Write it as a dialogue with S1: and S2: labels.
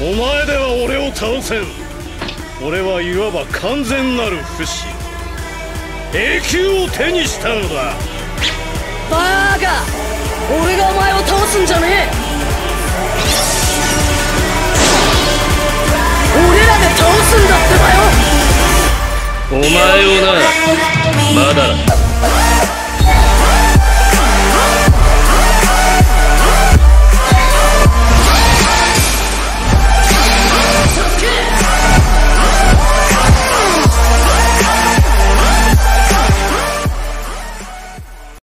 S1: お前では俺を倒せん。俺はいわば完全なる不死。永久を手にしたのだ。
S2: バーガ俺がお前を倒すんじゃねえ。俺らで倒すんだってばよ。
S1: お前をなまだ。